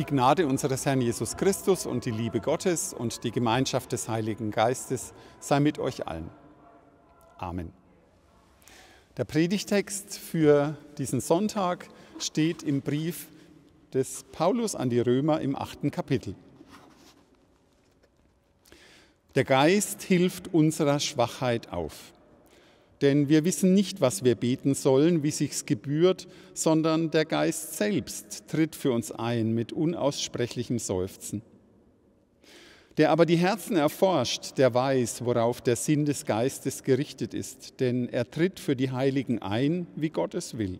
Die Gnade unseres Herrn Jesus Christus und die Liebe Gottes und die Gemeinschaft des Heiligen Geistes sei mit euch allen. Amen. Der Predigtext für diesen Sonntag steht im Brief des Paulus an die Römer im achten Kapitel. Der Geist hilft unserer Schwachheit auf. Denn wir wissen nicht, was wir beten sollen, wie sich's gebührt, sondern der Geist selbst tritt für uns ein mit unaussprechlichem Seufzen. Der aber die Herzen erforscht, der weiß, worauf der Sinn des Geistes gerichtet ist, denn er tritt für die Heiligen ein, wie Gott es will.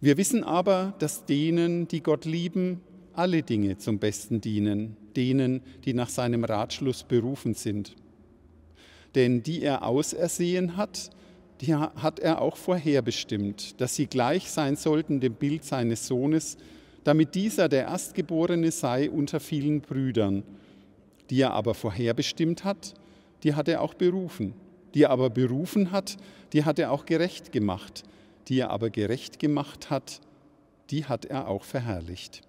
Wir wissen aber, dass denen, die Gott lieben, alle Dinge zum Besten dienen, denen, die nach seinem Ratschluss berufen sind denn die er ausersehen hat, die hat er auch vorherbestimmt, dass sie gleich sein sollten dem Bild seines Sohnes, damit dieser der Erstgeborene sei unter vielen Brüdern. Die er aber vorherbestimmt hat, die hat er auch berufen. Die er aber berufen hat, die hat er auch gerecht gemacht. Die er aber gerecht gemacht hat, die hat er auch verherrlicht.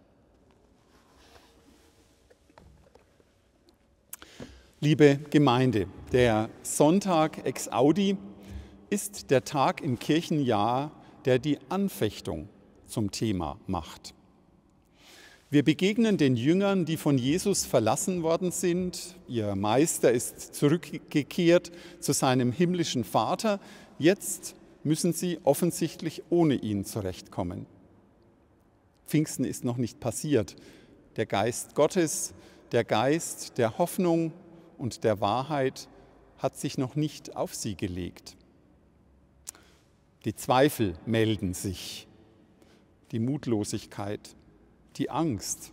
Liebe Gemeinde, der Sonntag ex Audi ist der Tag im Kirchenjahr, der die Anfechtung zum Thema macht. Wir begegnen den Jüngern, die von Jesus verlassen worden sind. Ihr Meister ist zurückgekehrt zu seinem himmlischen Vater. Jetzt müssen sie offensichtlich ohne ihn zurechtkommen. Pfingsten ist noch nicht passiert. Der Geist Gottes, der Geist der Hoffnung, und der Wahrheit hat sich noch nicht auf sie gelegt. Die Zweifel melden sich, die Mutlosigkeit, die Angst.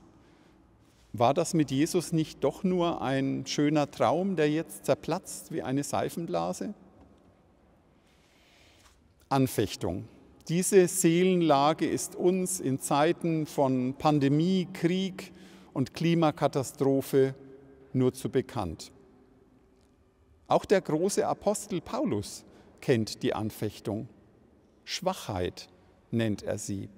War das mit Jesus nicht doch nur ein schöner Traum, der jetzt zerplatzt wie eine Seifenblase? Anfechtung. Diese Seelenlage ist uns in Zeiten von Pandemie, Krieg und Klimakatastrophe nur zu bekannt. Auch der große Apostel Paulus kennt die Anfechtung. Schwachheit nennt er sie.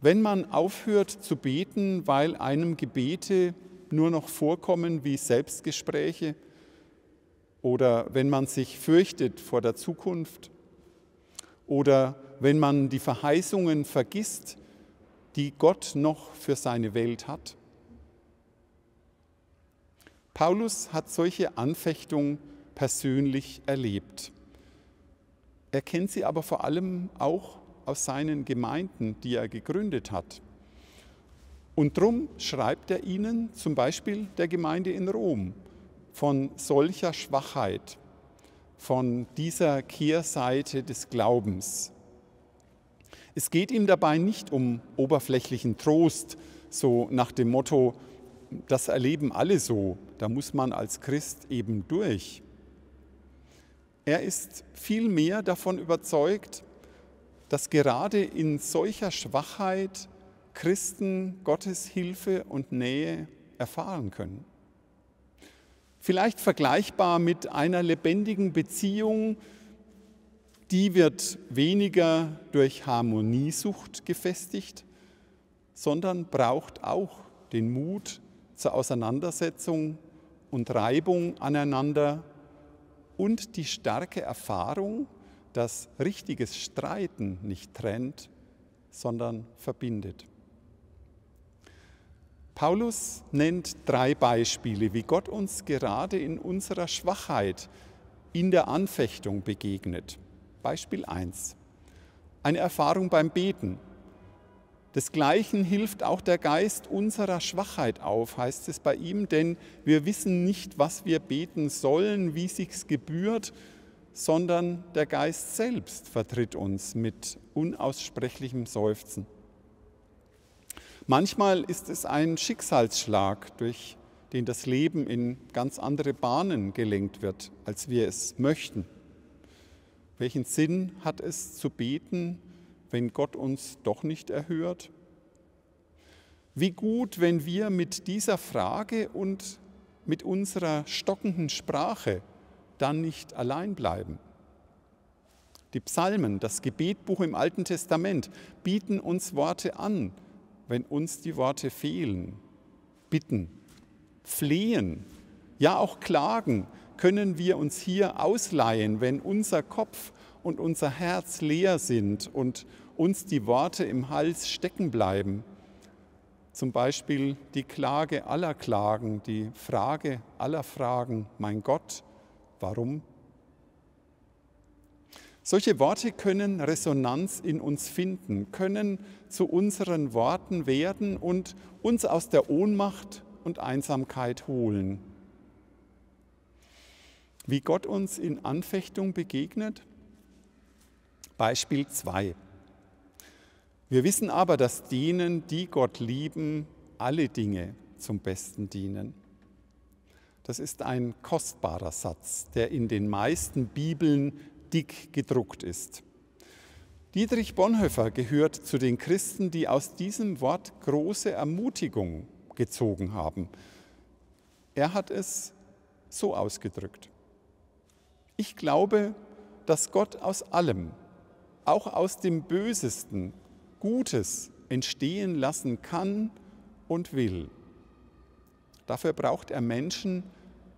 Wenn man aufhört zu beten, weil einem Gebete nur noch vorkommen wie Selbstgespräche oder wenn man sich fürchtet vor der Zukunft oder wenn man die Verheißungen vergisst, die Gott noch für seine Welt hat. Paulus hat solche Anfechtung persönlich erlebt. Er kennt sie aber vor allem auch aus seinen Gemeinden, die er gegründet hat. Und darum schreibt er ihnen zum Beispiel der Gemeinde in Rom von solcher Schwachheit, von dieser Kehrseite des Glaubens. Es geht ihm dabei nicht um oberflächlichen Trost, so nach dem Motto, das erleben alle so, da muss man als Christ eben durch. Er ist vielmehr davon überzeugt, dass gerade in solcher Schwachheit Christen Gottes Hilfe und Nähe erfahren können. Vielleicht vergleichbar mit einer lebendigen Beziehung, die wird weniger durch Harmoniesucht gefestigt, sondern braucht auch den Mut, zur Auseinandersetzung und Reibung aneinander und die starke Erfahrung, dass richtiges Streiten nicht trennt, sondern verbindet. Paulus nennt drei Beispiele, wie Gott uns gerade in unserer Schwachheit, in der Anfechtung begegnet. Beispiel 1. Eine Erfahrung beim Beten. Desgleichen hilft auch der Geist unserer Schwachheit auf, heißt es bei ihm, denn wir wissen nicht, was wir beten sollen, wie sich's gebührt, sondern der Geist selbst vertritt uns mit unaussprechlichem Seufzen. Manchmal ist es ein Schicksalsschlag, durch den das Leben in ganz andere Bahnen gelenkt wird, als wir es möchten. Welchen Sinn hat es zu beten, wenn Gott uns doch nicht erhört? Wie gut, wenn wir mit dieser Frage und mit unserer stockenden Sprache dann nicht allein bleiben. Die Psalmen, das Gebetbuch im Alten Testament bieten uns Worte an, wenn uns die Worte fehlen. Bitten, flehen, ja auch klagen können wir uns hier ausleihen, wenn unser Kopf und unser Herz leer sind und uns die Worte im Hals stecken bleiben. Zum Beispiel die Klage aller Klagen, die Frage aller Fragen, mein Gott, warum? Solche Worte können Resonanz in uns finden, können zu unseren Worten werden und uns aus der Ohnmacht und Einsamkeit holen. Wie Gott uns in Anfechtung begegnet? Beispiel 2. Wir wissen aber, dass denen, die Gott lieben, alle Dinge zum Besten dienen. Das ist ein kostbarer Satz, der in den meisten Bibeln dick gedruckt ist. Dietrich Bonhoeffer gehört zu den Christen, die aus diesem Wort große Ermutigung gezogen haben. Er hat es so ausgedrückt. Ich glaube, dass Gott aus allem, auch aus dem Bösesten, Gutes entstehen lassen kann und will. Dafür braucht er Menschen,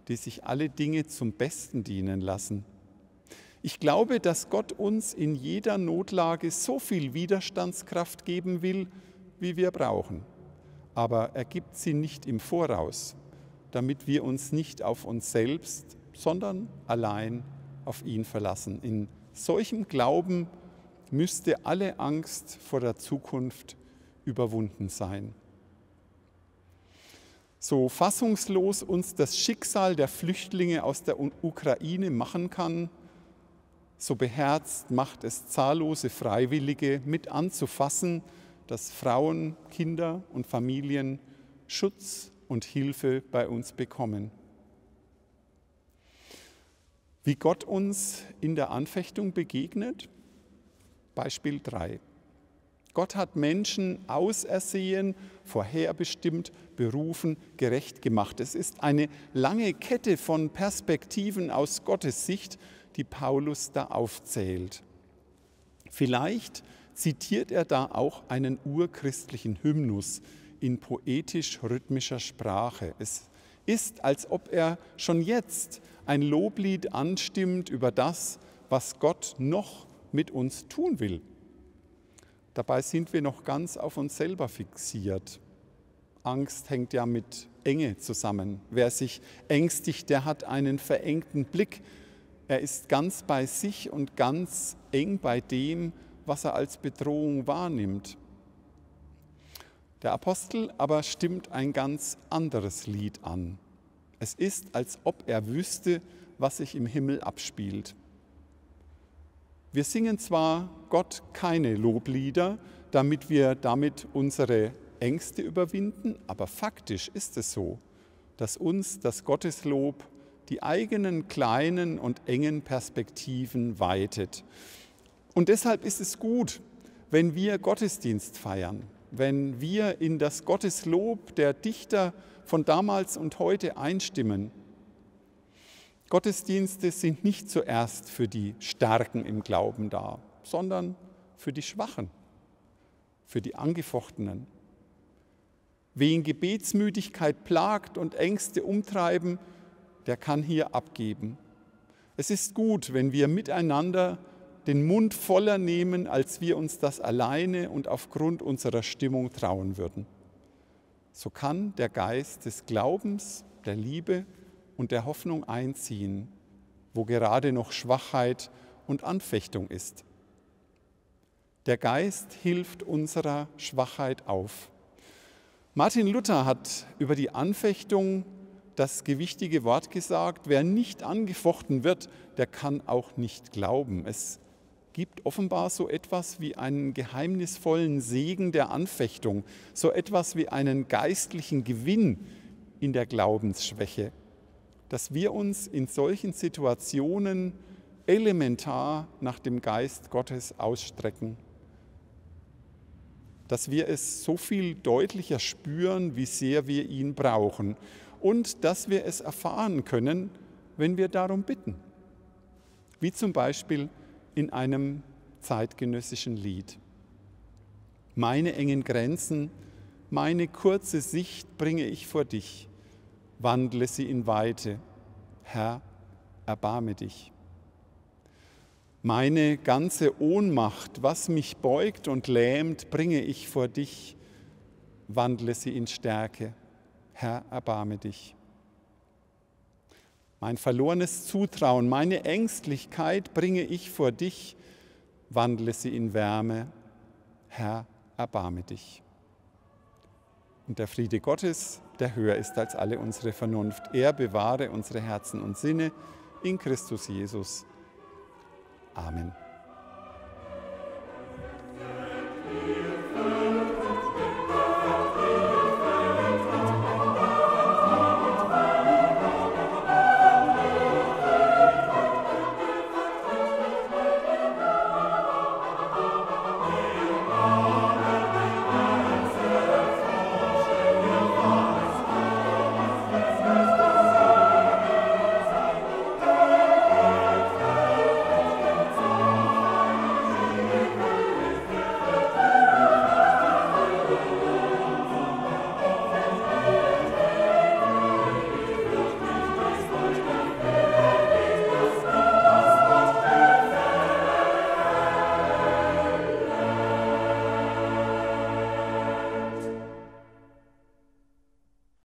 die sich alle Dinge zum Besten dienen lassen. Ich glaube, dass Gott uns in jeder Notlage so viel Widerstandskraft geben will, wie wir brauchen. Aber er gibt sie nicht im Voraus, damit wir uns nicht auf uns selbst, sondern allein auf ihn verlassen. In solchem Glauben müsste alle Angst vor der Zukunft überwunden sein. So fassungslos uns das Schicksal der Flüchtlinge aus der Ukraine machen kann, so beherzt macht es zahllose Freiwillige mit anzufassen, dass Frauen, Kinder und Familien Schutz und Hilfe bei uns bekommen. Wie Gott uns in der Anfechtung begegnet, Beispiel 3. Gott hat Menschen ausersehen, vorherbestimmt, berufen, gerecht gemacht. Es ist eine lange Kette von Perspektiven aus Gottes Sicht, die Paulus da aufzählt. Vielleicht zitiert er da auch einen urchristlichen Hymnus in poetisch-rhythmischer Sprache. Es ist, als ob er schon jetzt ein Loblied anstimmt über das, was Gott noch mit uns tun will. Dabei sind wir noch ganz auf uns selber fixiert. Angst hängt ja mit Enge zusammen. Wer sich ängstigt, der hat einen verengten Blick. Er ist ganz bei sich und ganz eng bei dem, was er als Bedrohung wahrnimmt. Der Apostel aber stimmt ein ganz anderes Lied an. Es ist, als ob er wüsste, was sich im Himmel abspielt. Wir singen zwar Gott keine Loblieder, damit wir damit unsere Ängste überwinden, aber faktisch ist es so, dass uns das Gotteslob die eigenen kleinen und engen Perspektiven weitet. Und deshalb ist es gut, wenn wir Gottesdienst feiern, wenn wir in das Gotteslob der Dichter von damals und heute einstimmen. Gottesdienste sind nicht zuerst für die Starken im Glauben da, sondern für die Schwachen, für die Angefochtenen. Wen Gebetsmüdigkeit plagt und Ängste umtreiben, der kann hier abgeben. Es ist gut, wenn wir miteinander den Mund voller nehmen, als wir uns das alleine und aufgrund unserer Stimmung trauen würden. So kann der Geist des Glaubens, der Liebe und der Hoffnung einziehen, wo gerade noch Schwachheit und Anfechtung ist. Der Geist hilft unserer Schwachheit auf. Martin Luther hat über die Anfechtung das gewichtige Wort gesagt, wer nicht angefochten wird, der kann auch nicht glauben. Es gibt offenbar so etwas wie einen geheimnisvollen Segen der Anfechtung, so etwas wie einen geistlichen Gewinn in der Glaubensschwäche, dass wir uns in solchen Situationen elementar nach dem Geist Gottes ausstrecken, dass wir es so viel deutlicher spüren, wie sehr wir ihn brauchen. Und dass wir es erfahren können, wenn wir darum bitten, wie zum Beispiel in einem zeitgenössischen Lied. Meine engen Grenzen Meine kurze Sicht bringe ich vor dich, wandle sie in Weite. Herr, erbarme dich. Meine ganze Ohnmacht, was mich beugt und lähmt, bringe ich vor dich, wandle sie in Stärke. Herr, erbarme dich. Mein verlorenes Zutrauen, meine Ängstlichkeit bringe ich vor dich, wandle sie in Wärme. Herr, erbarme dich. Und der Friede Gottes, der höher ist als alle unsere Vernunft, er bewahre unsere Herzen und Sinne in Christus Jesus. Amen.